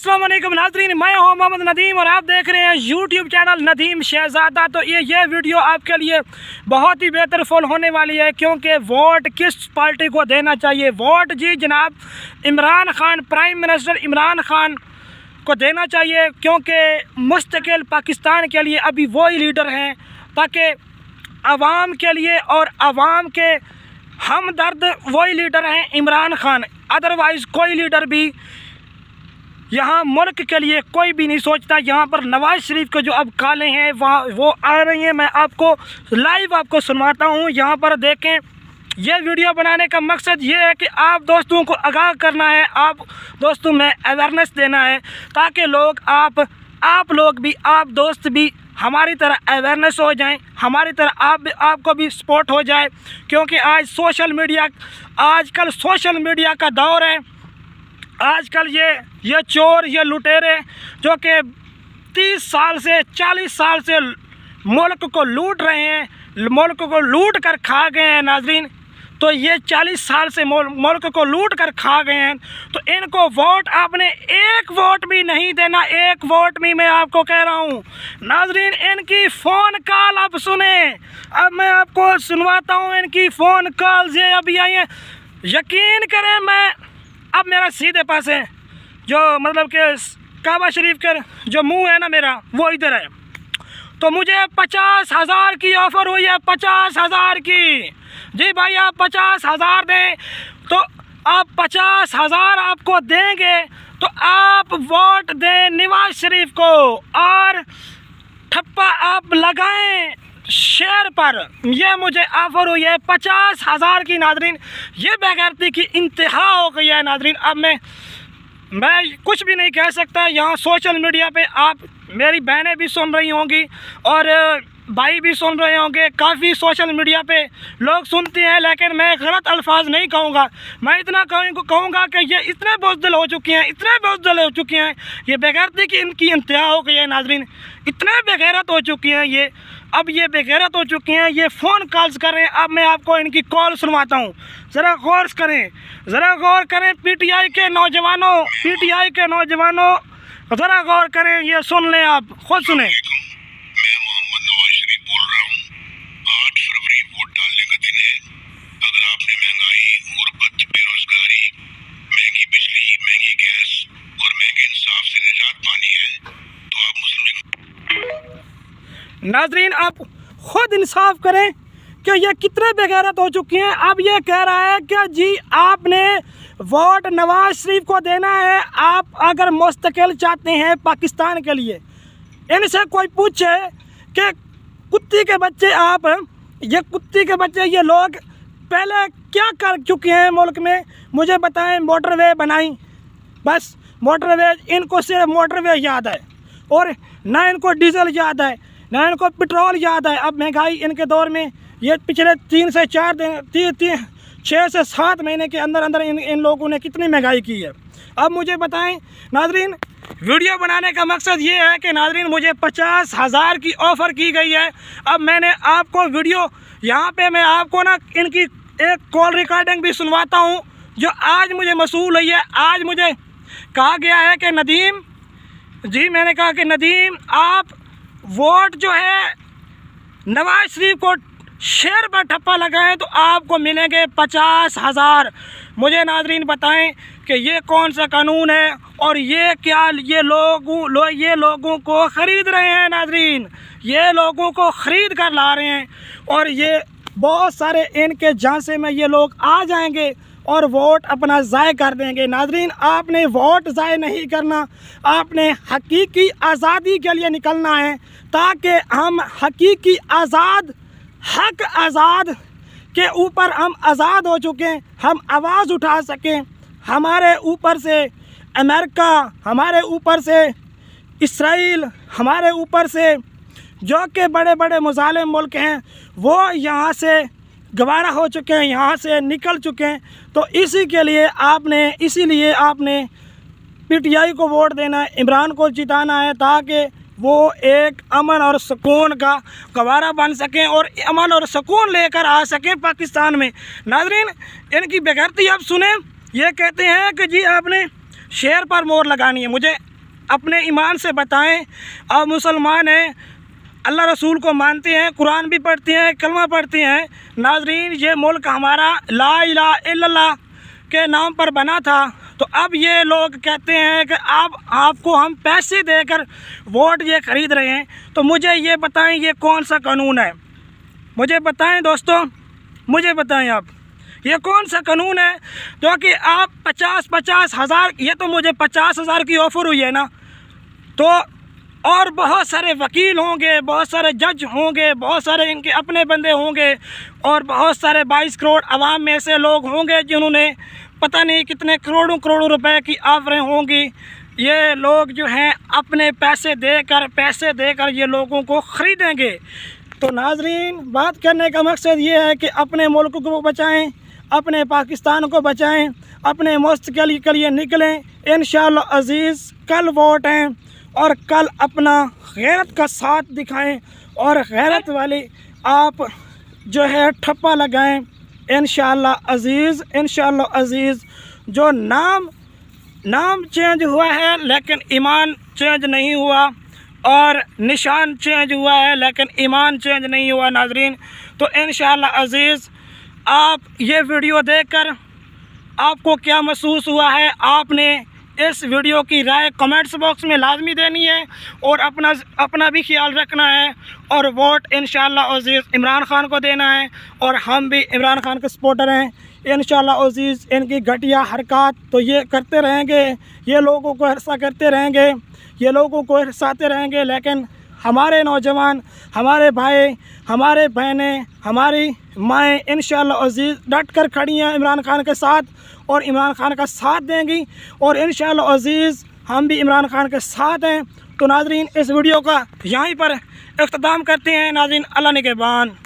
वालेकुम नाजरीन, मैं हूँ मोहम्मद नदीम और आप देख रहे हैं यूट्यूब चैनल नदीम शहजादा। तो ये ये वीडियो आपके लिए बहुत ही बेहतर फॉल होने वाली है, क्योंकि वोट किस पार्टी को देना चाहिए? वोट जी जनाब, इमरान खान प्राइम मिनिस्टर इमरान खान को देना चाहिए, क्योंकि मुस्तकिल पाकिस्तान के लिए अभी वही लीडर हैं, ताकि आवाम के लिए और आवाम के हमदर्द वही लीडर हैं इमरान खान। अदरवाइज़ कोई लीडर भी यहाँ मुल्क के लिए कोई भी नहीं सोचता। यहाँ पर नवाज़ शरीफ के जो अब काले हैं, वहाँ वो आ रही हैं। मैं आपको लाइव आपको सुनवाता हूँ। यहाँ पर देखें यह वीडियो बनाने का मकसद ये है कि आप दोस्तों को आगाह करना है। आप दोस्तों में अवेयरनेस देना है ताकि लोग आप आप लोग भी, आप दोस्त भी हमारी तरह अवेयरनेस हो जाएँ। हमारी तरह आप भी, आपको भी सपोर्ट हो जाए। क्योंकि आज सोशल मीडिया आजकल सोशल मीडिया का दौर है। आजकल ये ये चोर, ये लुटेरे, जो कि तीस साल से, चालीस साल से मुल्क को लूट रहे हैं, मुल्क को लूट कर खा गए हैं नाजरीन। तो ये चालीस साल से मुल्क को लूट कर खा गए हैं। तो इनको वोट आपने एक वोट भी नहीं देना, एक वोट भी मैं आपको कह रहा हूँ। नाजरीन, इनकी फ़ोन कॉल आप सुने। अब मैं आपको सुनवाता हूँ इनकी फ़ोन कॉल ये अभी आई हैं। यकीन करें मैं अब मेरा सीधे पास है। जो मतलब कि काबा शरीफ का जो मुँह है ना मेरा, वो इधर है। तो मुझे पचास हज़ार की ऑफ़र हुई है, पचास हज़ार की। जी भाई, आप पचास हज़ार दें तो आप पचास हज़ार आपको देंगे तो आप वोट दें नवाज़ शरीफ को। और ठप्पा आप लगाएँ शेयर पर। यह मुझे ऑफ़र हुई है पचास हज़ार की नादरीन ये बेगैरती की इंतहा हो गई है नादरीन अब मैं मैं कुछ भी नहीं कह सकता। यहाँ सोशल मीडिया पे आप, मेरी बहनें भी सुन रही होंगी और भाई भी सुन रहे होंगे। काफ़ी सोशल मीडिया पे लोग सुनते हैं, लेकिन मैं गलत अल्फाज नहीं कहूँगा। मैं इतना कहूँगा कि ये इतने बोझदिल हो चुके हैं, इतने बोझदिल हो चुके हैं। ये बेगैरती की इनकी इंतहा हो गई है, नाजरीन। इतने बेगैरत हो चुकी हैं ये। अब ये बेगैरत हो चुके हैं, ये फ़ोन कॉल्स कर रहे हैं। अब मैं आपको इनकी कॉल सुनवाता हूँ। ज़रा गौर करें, ज़रा गौर करें पीटीआई के नौजवानों पीटीआई के नौजवानों, ज़रा गौर करें, ये सुन लें आप, खुद सुने। नाजरीन, आप खुद इंसाफ करें कि ये कितने बेगैरत हो चुके हैं। अब ये कह रहा है कि जी, आपने वोट नवाज़ शरीफ को देना है। आप अगर मुस्तकिल चाहते हैं पाकिस्तान के लिए, इनसे कोई पूछे कि कुत्ती के बच्चे आप ये कुत्ती के बच्चे, ये लोग पहले क्या कर चुके हैं मुल्क में? मुझे बताएँ मोटरवे बनाई। बस मोटरवे इनको सिर्फ़ मोटरवे याद है और ना इनको डीजल याद है। ना इनको पेट्रोल याद है। अब महँगाई इनके दौर में, ये पिछले तीन से चार दिन तीन तीन छः से सात महीने के अंदर अंदर इन इन लोगों ने कितनी महँगाई की है। अब मुझे बताएँ, नाजरीन, वीडियो बनाने का मकसद ये है कि नाजरीन, मुझे पचास हज़ार की ऑफ़र की गई है। अब मैंने आपको वीडियो, यहाँ पे मैं आपको ना इनकी एक कॉल रिकॉर्डिंग भी सुनवाता हूँ, जो आज मुझे मसूल हुई है। आज मुझे कहा गया है कि नदीम, जी मैंने कहा कि नदीम, आप वोट जो है नवाज़ शरीफ को शेर पर ठप्पा लगाएँ तो आपको मिलेंगे पचास हज़ार। मुझे नाजरीन बताएँ कि ये कौन सा कानून है और ये क्या ये लोगों लो, ये लोगों को ख़रीद रहे हैं नाजरीन? ये लोगों को ख़रीद कर ला रहे हैं और ये बहुत सारे इनके झांसे में ये लोग आ जाएँगे। और वोट अपना ज़ाय कर देंगे। नाजरीन, आपने वोट ज़ाय नहीं करना, आपने हकीकी आज़ादी के लिए निकलना है, ताकि हम हकीकी आज़ाद, हक आज़ाद के ऊपर हम आज़ाद हो चुके, हम आवाज़ उठा सकें। हमारे ऊपर से अमेरिका, हमारे ऊपर से इसराइल, हमारे ऊपर से जो कि बड़े बड़े मुजालिम मुल्क हैं, वो यहाँ से गवारा हो चुके हैं, यहाँ से निकल चुके हैं। तो इसी के लिए आपने, इसीलिए आपने पीटीआई को वोट देना है इमरान को जिताना है ताकि वो एक अमन और सुकून का गवारा बन सकें और अमन और सुकून लेकर आ सकें पाकिस्तान में। नाजरीन, इनकी बेगरती आप सुने। ये कहते हैं कि जी आपने शेर पर मोर लगानी है। मुझे अपने ईमान से बताएँ, आप मुसलमान हैं अल्लाह रसूल को मानते हैं, कुरान भी पढ़ते हैं, कलमा पढ़ते हैं। नाजरीन, ये मुल्क हमारा ला इला के नाम पर बना था। तो अब ये लोग कहते हैं कि अब आपको हम पैसे देकर वोट ये ख़रीद रहे हैं। तो मुझे ये बताएँ, ये कौन सा कानून है? मुझे बताएँ दोस्तों, मुझे बताएँ आप। ये कौन सा कानून है? जो कि आप पचास पचास हज़ार, ये तो मुझे पचास हज़ार की ऑफ़र हुई है ना। तो और बहुत सारे वकील होंगे, बहुत सारे जज होंगे, बहुत सारे इनके अपने बंदे होंगे और बहुत सारे बाईस करोड़ आवाम में ऐसे लोग होंगे जिन्होंने पता नहीं कितने करोड़ों करोड़ों रुपए की ऑफरें होंगी। ये लोग जो हैं, अपने पैसे देकर पैसे देकर ये लोगों को ख़रीदेंगे। तो नाजरीन, बात करने का मकसद ये है कि अपने मुल्क को बचाएँ अपने पाकिस्तान को बचाएँ, अपने मुस्तकिल के लिए निकलें। इन अज़ीज़, कल वोट हैं और कल अपना गैरत का साथ दिखाएँ और गैरत वाली आप जो है ठप्पा लगाएँ। इन अज़ीज़ इन अज़ीज़, जो नाम नाम चेंज हुआ है लेकिन ईमान चेंज नहीं हुआ और निशान चेंज हुआ है लेकिन ईमान चेंज नहीं हुआ नाजरीन। तो इन अज़ीज़ आप ये वीडियो देखकर आपको क्या महसूस हुआ है? आपने इस वीडियो की राय कमेंट्स बॉक्स में लाजमी देनी है और अपना अपना भी ख्याल रखना है और वोट इन अज़ीज़ इमरान खान को देना है और हम भी इमरान खान के सपोर्टर हैं। इन अज़ीज़, इनकी घटिया हरकत तो ये करते रहेंगे, ये लोगों को हरसा करते रहेंगे, ये लोगों को हरसाते रहेंगे, लेकिन हमारे नौजवान, हमारे भाई, हमारे बहनें, हमारी माएँ इन अज़ीज़ डट कर खड़ी हैं इमरान खान के साथ और इमरान खान का साथ देंगी। और इन अज़ीज़, हम भी इमरान खान के साथ हैं। तो नाजरीन, इस वीडियो का यहीं पर अख्ताम करते हैं। नाजरीन, अल्लाह के बान।